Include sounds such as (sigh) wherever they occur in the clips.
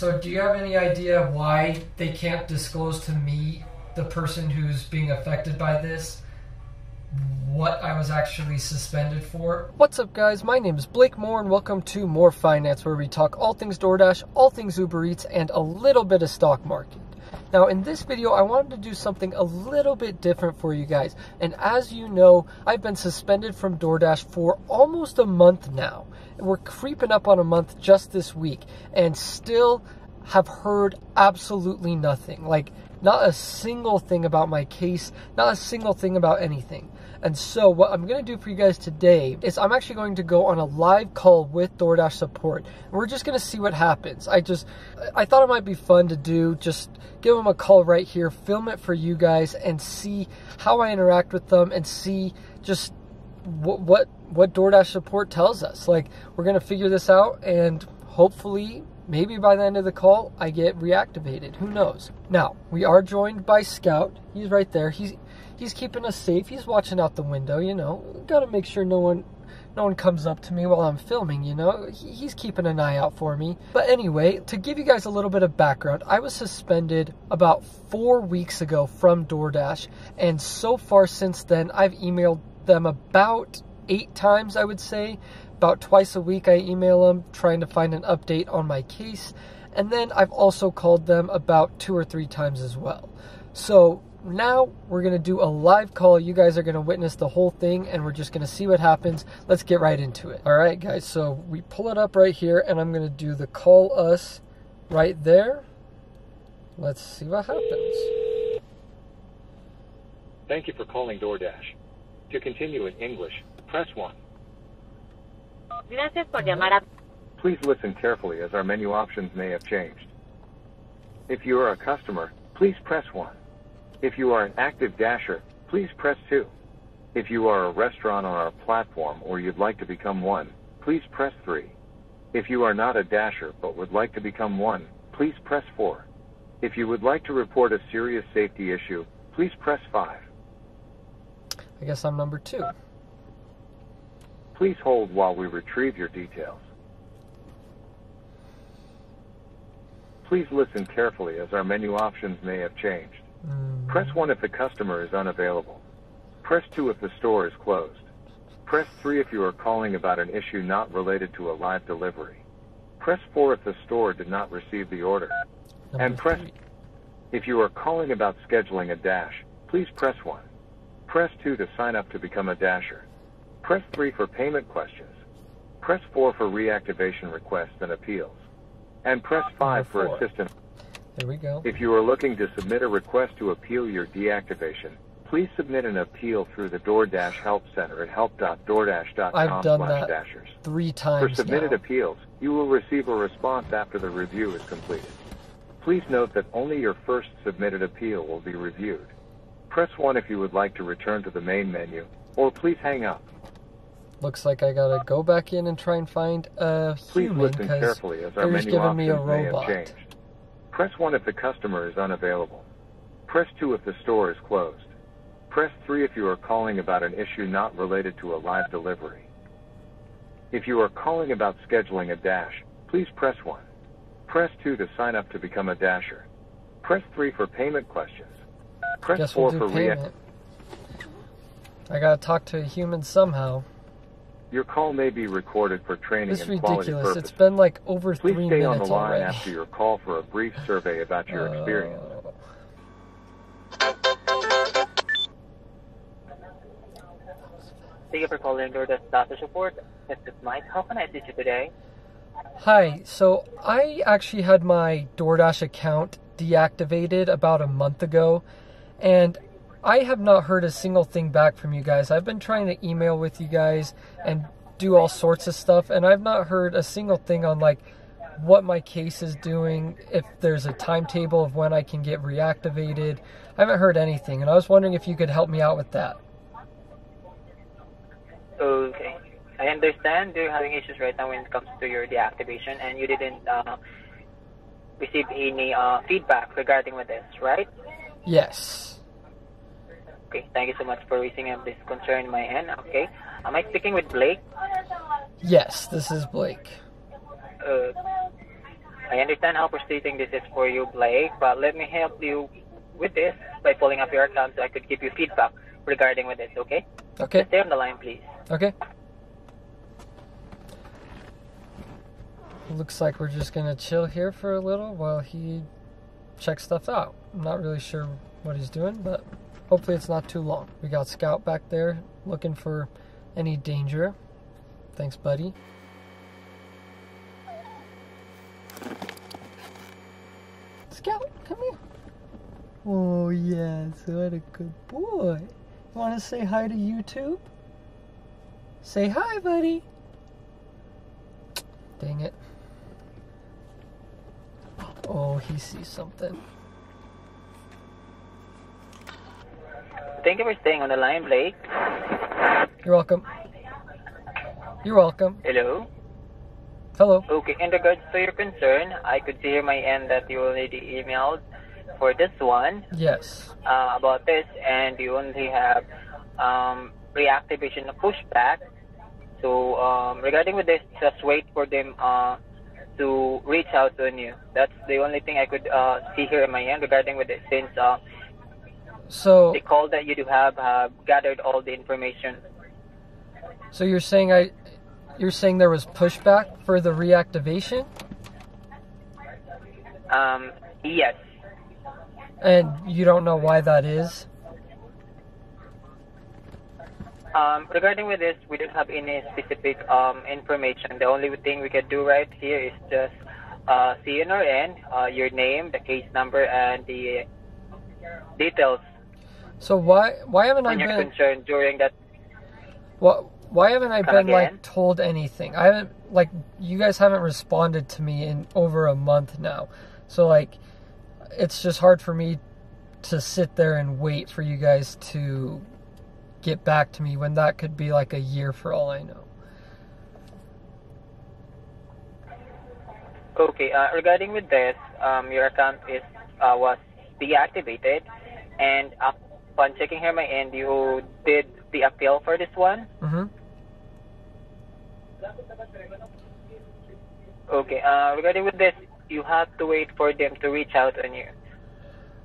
So, do you have any idea why they can't disclose to me, the person who's being affected by this, what I was actually suspended for? What's up, guys? My name is Blake Moore, and welcome to Moore Finance, where we talk all things DoorDash, all things Uber Eats, and a little bit of stock market. Now, in this video, I wanted to do something a little bit different for you guys. And as you know, I've been suspended from DoorDash for almost a month now. We're creeping up on a month just this week, and still have heard absolutely nothing. Like, not a single thing about my case, not a single thing about anything. And so, what I'm going to do for you guys today is I'm actually going to go on a live call with DoorDash support. We're just going to see what happens. I just, I thought it might be fun to do. Just give them a call right here, film it for you guys, and see how I interact with them and see just what what, what DoorDash support tells us. Like, we're going to figure this out and hopefully maybe by the end of the call I get reactivated. Who knows? Now, we are joined by Scout. He's right there. He's he's keeping us safe. He's watching out the window, you know. Got to make sure no one no one comes up to me while I'm filming, you know. He's keeping an eye out for me. But anyway, to give you guys a little bit of background, I was suspended about 4 weeks ago from DoorDash, and so far since then I've emailed them about 8 times, I would say. About twice a week I email them trying to find an update on my case. And then I've also called them about two or three times as well. So now we're going to do a live call. You guys are going to witness the whole thing and we're just going to see what happens. Let's get right into it. All right, guys. So we pull it up right here and I'm going to do the call us right there. Let's see what happens. Thank you for calling DoorDash. To continue in English, press 1. Gracias por llamar a... Please listen carefully as our menu options may have changed. If you are a customer, please press 1. If you are an active dasher, please press 2. If you are a restaurant on our platform or you'd like to become one, please press 3. If you are not a dasher but would like to become one, please press 4. If you would like to report a serious safety issue, please press 5. I guess I'm number two. Please hold while we retrieve your details. Please listen carefully as our menu options may have changed. Mm. Press 1 if the customer is unavailable. Press 2 if the store is closed. Press 3 if you are calling about an issue not related to a live delivery. Press 4 if the store did not receive the order. Number and press three. if you are calling about scheduling a dash, please press 1. Press 2 to sign up to become a dasher. Press 3 for payment questions. Press 4 for reactivation requests and appeals. And press 5 for four. assistance. There we go. If you are looking to submit a request to appeal your deactivation, please submit an appeal through the DoorDash Help Center at help.doordash.com I've done that dashers. Three For submitted now. appeals, you will receive a response after the review is completed. Please note that only your first submitted appeal will be reviewed. Press 1 if you would like to return to the main menu, or please hang up. Looks like I gotta go back in and try and find a Please human listen carefully as our they're just menu giving me a options may have robot. changed. Press 1 if the customer is unavailable. Press 2 if the store is closed. Press 3 if you are calling about an issue not related to a live delivery. If you are calling about scheduling a dash, please press 1. Press 2 to sign up to become a dasher. Press 3 for payment questions. Press Guess 4 we'll do for rea- payment. I gotta talk to a human somehow. Your call may be recorded for training This is and quality ridiculous. purposes. It's been like over Please three stay on the line already. after your call for a brief survey about your experience. Uh, Thank you for calling DoorDash Dasher Support. This is Mike. How can I assist you today? Hi, so I actually had my DoorDash account deactivated about a month ago, and I have not heard a single thing back from you guys. I've been trying to email with you guys and do all sorts of stuff, and I've not heard a single thing on like what my case is doing, if there's a timetable of when I can get reactivated. I haven't heard anything, and I was wondering if you could help me out with that. Okay. I understand you're having issues right now when it comes to your deactivation and you didn't uh, receive any uh, feedback regarding with this, right? Yes. Okay. Thank you so much for raising up this concern in my end. Okay. Am I speaking with Blake? Yes, this is Blake. Uh, I understand how frustrating this is for you, Blake, but let me help you with this by pulling up your account so I could give you feedback regarding with this, okay? Okay. Stay on the line, please. Okay. Looks like we're just gonna chill here for a little while he checks stuff out. I'm not really sure what he's doing, but hopefully it's not too long. We got Scout back there looking for any danger. Thanks, buddy. Scout, come here. Oh, yes, what a good boy. Want to say hi to YouTube? Say hi, buddy. Dang it. Oh, he sees something. Thank you for staying on the line, Blake. You're welcome. You're welcome. Hello? Hello. Okay, in regards to your concern, I could see here my end that you already emailed for this one Yes. uh, about this, and you only have um, reactivation of pushback. So um, regarding with this, just wait for them uh, to reach out to you. That's the only thing I could uh, see here in my end regarding with this, since uh, So, the call that you do have have gathered all the information. so you're saying I, you're saying there was pushback for the reactivation, Um, yes. and you don't know why that is. Um, regarding with this, we don't have any specific um, information. The only thing we can do right here is just uh, CNRN, uh, your name, the case number, and the details So why why haven't I been concern during that. Why, why haven't I Come been again? like told anything? I haven't like you guys haven't responded to me in over a month now. So like it's just hard for me to sit there and wait for you guys to get back to me when that could be like a year for all I know. Okay, uh, regarding with this, um, your account is uh, was deactivated, and upon checking here my end, you did the appeal for this one. Mhm. Okay, uh, regarding with this, you have to wait for them to reach out on you.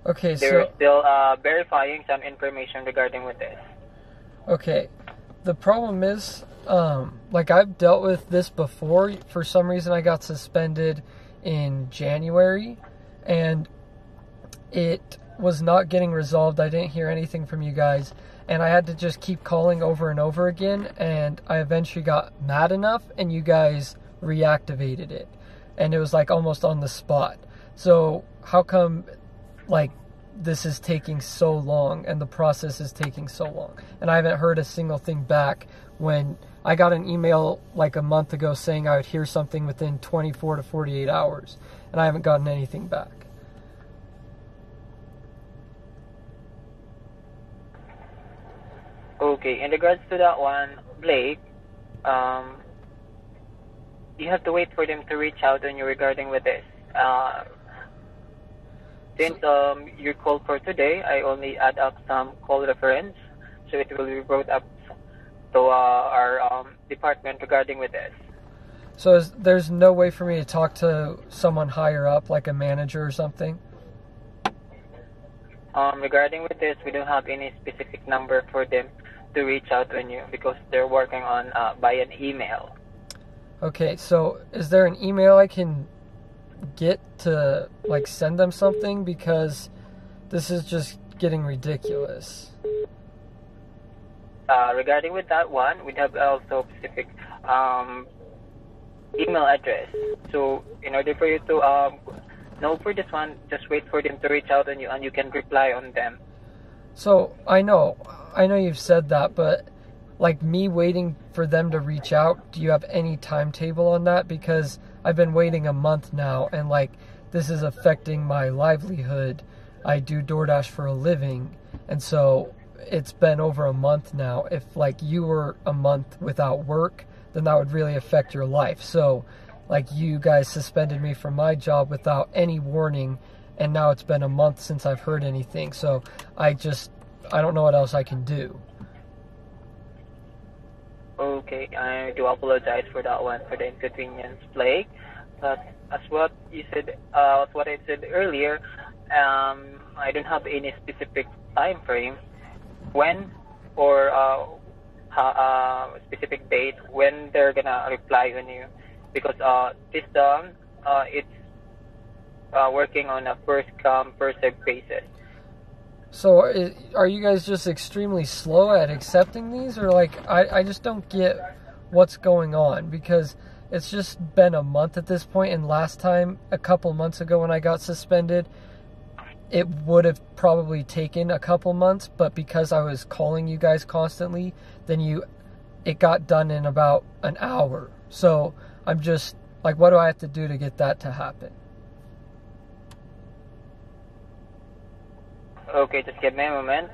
Okay, so They're so still uh, verifying some information regarding with this. Okay. The problem is, um, like I've dealt with this before. For some reason, I got suspended in January, and it was not getting resolved. I didn't hear anything from you guys, and I had to just keep calling over and over again. And I eventually got mad enough, and you guys reactivated it, and it was like almost on the spot. So how come, like, this is taking so long and the process is taking so long. And i haven't heard a single thing back. When i got an email like a month ago saying i would hear something within 24 to 48 hours and i haven't gotten anything back. Okay, in regards to that one, Blake, um, you have to wait for them to reach out on you regarding with this. Uh, since um, your call for today, I only add up some call reference, so it will be brought up to uh, our um, department regarding with this. so is, there's no way for me to talk to someone higher up like a manager or something Um, regarding with this, we don't have any specific number for them to reach out on you because they're working on uh, by an email. okay so is there an email i can get to like send them something because this is just getting ridiculous Uh, regarding with that one, we have also specific um, email address. So in order for you to um, know for this one, just wait for them to reach out on you, and you can reply on them. So I know, I know you've said that, but like me waiting for them to reach out, do you have any timetable on that? Because I've been waiting a month now, and like this is affecting my livelihood. I do DoorDash for a living, and so it's been over a month now. If like you were a month without work, then that would really affect your life. So, like you guys suspended me from my job without any warning, and now it's been a month since I've heard anything. So I just I don't know what else I can do. Okay, I do apologize for that one for the inconvenience, Blake. But as what you said, uh, as what I said earlier, um, I don't have any specific time frame when or uh, ha- uh, specific date when they're gonna reply on you because uh, this time uh, it's uh, working on a first come first served basis. So are, you guys just extremely slow at accepting these, or like I, I just don't get what's going on because it's just been a month at this point, and last time a couple months ago when I got suspended, it would have probably taken a couple months, but because I was calling you guys constantly, then you it got done in about an hour. So I'm just like, what do I have to do to get that to happen? Okay, just give me a moment.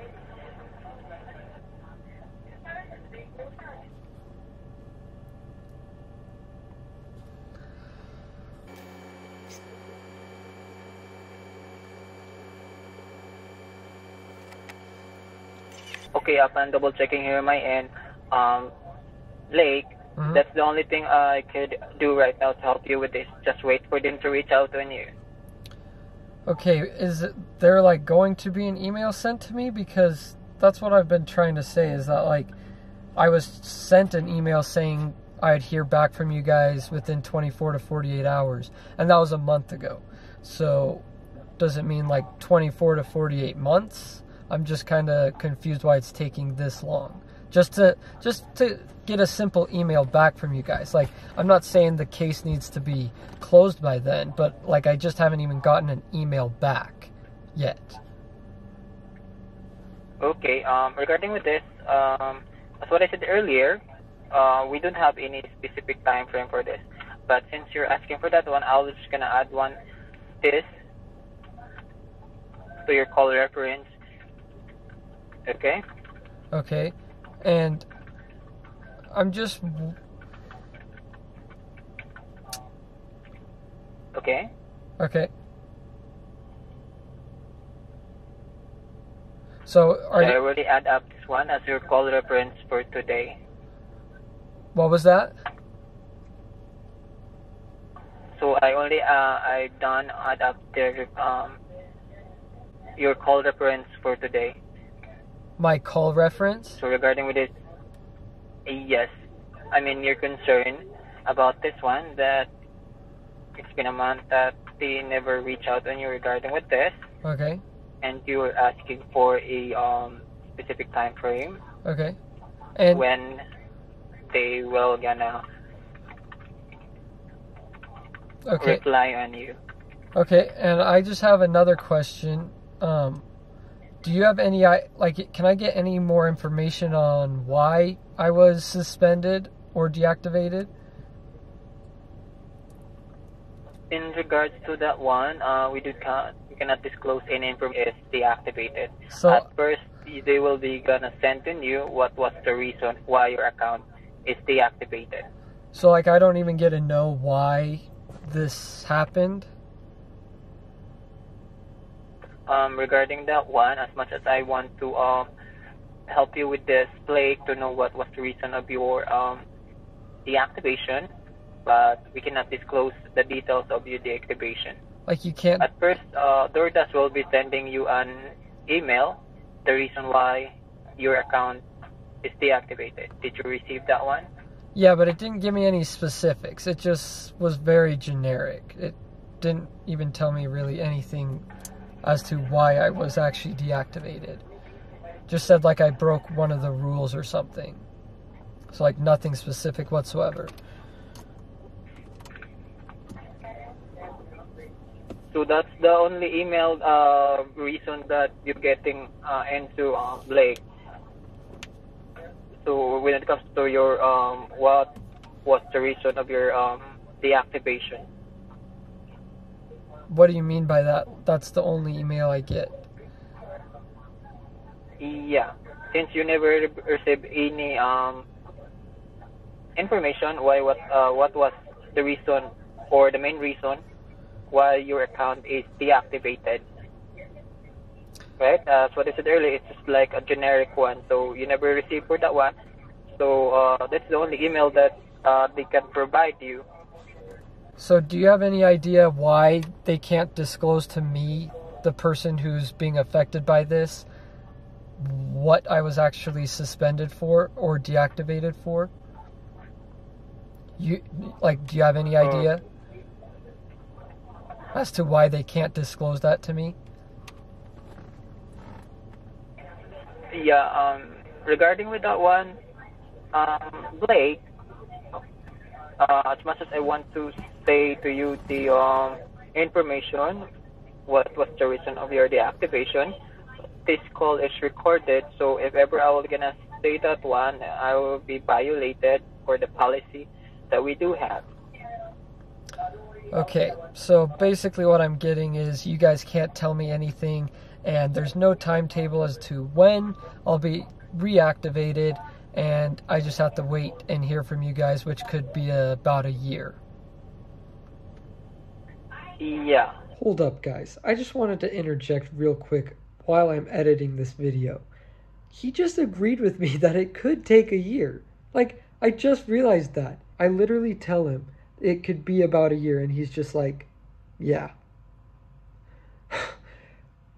Okay, upon double checking here my end, um, Blake, Mhm. that's the only thing I could do right now to help you with this. Just wait for them to reach out on you. Okay, is there like going to be an email sent to me because that's what I've been trying to say is that like I was sent an email saying I'd hear back from you guys within 24 to 48 hours and that was a month ago. So does it mean like 24 to 48 months? I'm just kind of confused why it's taking this long. Just to just to get a simple email back from you guys. Like I'm not saying the case needs to be closed by then, but like I just haven't even gotten an email back yet. Okay, um, regarding with this, um, as what I said earlier, uh, we don't have any specific time frame for this. But since you're asking for that one, I was just gonna add one this to your call reference. Okay? Okay. And I'm just Okay? okay. So are I you, already add up this one as your call reference for today. what was that? So I only uh, I done add up the um your call reference for today. My call reference? So regarding with this, yes, I mean your concern about this one that it's been a month that they never reach out on you regarding with this, Okay. and you were asking for a um specific time frame Okay. And when they will gonna okay. reply on you. Okay, and I just have another question. Um, do you have any I like? Can I get any more information on why I was suspended or deactivated? In regards to that one, uh, we do can we cannot disclose any information. Deactivated. So At first, they will be gonna send in you what was the reason why your account is deactivated. so like I don't even get to know why this happened. Um, regarding that one, as much as I want to um help you with this play to know what was the reason of your um deactivation, but we cannot disclose the details of your deactivation. Like you can't. At first, uh, DoorDash will be sending you an email, the reason why your account is deactivated. Did you receive that one? Yeah, but it didn't give me any specifics. It just was very generic. It didn't even tell me really anything as to why I was actually deactivated. Just said like I broke one of the rules or something. So like nothing specific whatsoever. So that's the only email uh, reason that you're getting uh, into uh, Blake. So when it comes to your um, what was the reason of your um, deactivation? What do you mean by that? That's the only email I get. Yeah, since you never received any um, information, why what uh, what was the reason or the main reason why your account is deactivated? Right, uh, so what I said earlier, it's just like a generic one, so you never received for that one. So uh, that's the only email that uh, they can provide you So, do you have any idea why they can't disclose to me, the person who's being affected by this, what I was actually suspended for or deactivated for? You like do you have any idea as to why they can't disclose that to me? Yeah, um, regarding with that one, um, Blake, uh, as much as I want to say to you the um, information, what was the reason of your deactivation, this call is recorded, so if ever I was gonna say that one, I will be violated for the policy that we do have. Okay, so basically what I'm getting is you guys can't tell me anything, and there's no timetable as to when I'll be reactivated, and I just have to wait and hear from you guys, which could be about a year. Yeah. Hold up, guys. I just wanted to interject real quick while I'm editing this video. He just agreed with me (laughs) that it could take a year. Like, I just realized that. I literally tell him it could be about a year, and he's just like, yeah. (sighs)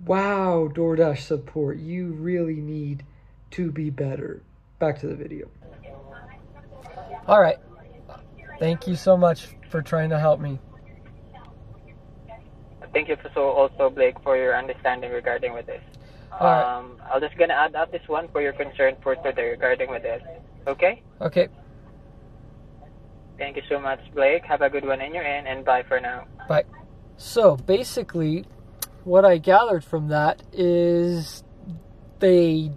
wow, DoorDash support, you really need to be better. Back to the video. All right. Thank you so much for trying to help me. Thank you for so also Blake for your understanding regarding with this. Right. Um, I'll just gonna add up this one for your concern for today regarding with this. Okay? Okay, Thank you so much, Blake. Have a good one in your end, and bye for now. Bye. So basically, what I gathered from that is they,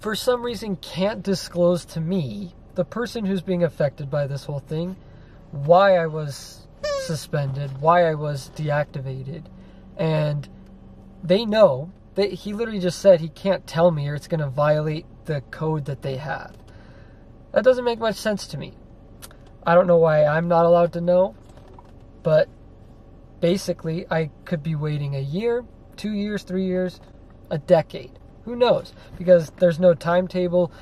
for some reason, can't disclose to me, the person who's being affected by this whole thing, why I was suspended, why I was deactivated. And they know that he literally just said he can't tell me or it's going to violate the code that they have. That doesn't make much sense to me. I don't know why I'm not allowed to know, but basically, I could be waiting a year, two years, three years, a decade. Who knows? Because there's no timetable.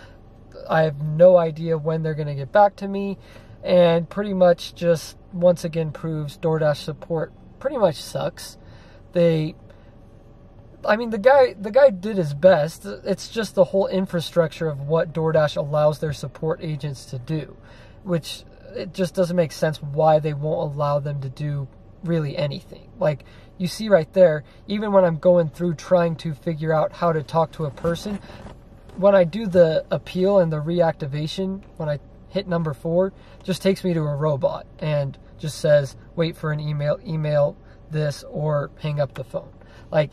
I have no idea when they're going to get back to me, and pretty much just once again proves DoorDash support pretty much sucks. They I mean the guy the guy did his best. It's just the whole infrastructure of what DoorDash allows their support agents to do, which it just doesn't make sense why they won't allow them to do really anything. Like you see right there, even when I'm going through trying to figure out how to talk to a person, when I do the appeal and the reactivation, when I hit number four, just takes me to a robot and just says, wait for an email, email this, or hang up the phone. Like,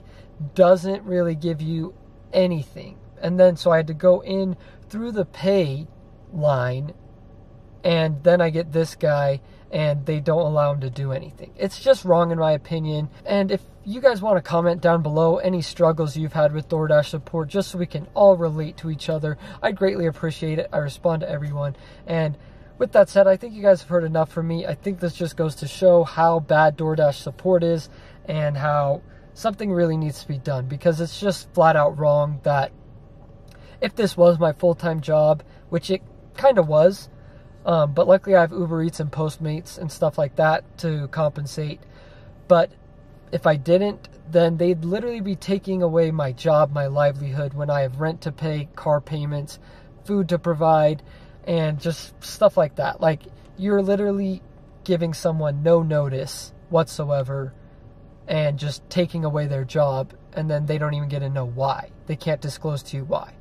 doesn't really give you anything. And then, so I had to go in through the pay line and then I get this guy and they don't allow him to do anything. It's just wrong in my opinion. And if you guys want to comment down below any struggles you've had with DoorDash support just so we can all relate to each other, I'd greatly appreciate it. I respond to everyone. And with that said, I think you guys have heard enough from me. I think this just goes to show how bad DoorDash support is and how something really needs to be done because it's just flat out wrong that if this was my full time job, which it kind of was, um, but luckily, I have Uber Eats and Postmates and stuff like that to compensate. But if I didn't, then they'd literally be taking away my job, my livelihood, when I have rent to pay, car payments, food to provide, and just stuff like that. Like, you're literally giving someone no notice whatsoever and just taking away their job, and then they don't even get to know why. They can't disclose to you why.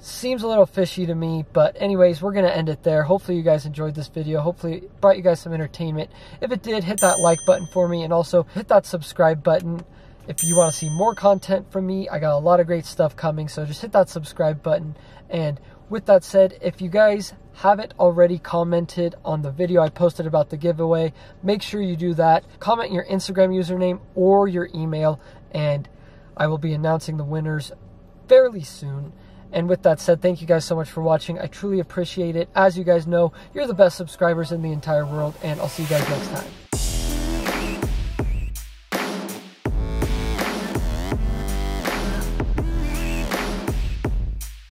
Seems a little fishy to me, but anyways, we're to end it there. Hopefully you guys enjoyed this video. Hopefully brought you guys some entertainment. If it did, hit that like button for me and also hit that subscribe button. If you want to see more content from me, I got a lot of great stuff coming, so just hit that subscribe button. And with that said, if you guys haven't already commented on the video I posted about the giveaway, make sure you do that. Comment your Instagram username or your email, and I will be announcing the winners fairly soon. And with that said, thank you guys so much for watching. I truly appreciate it. As you guys know, you're the best subscribers in the entire world, and I'll see you guys next time.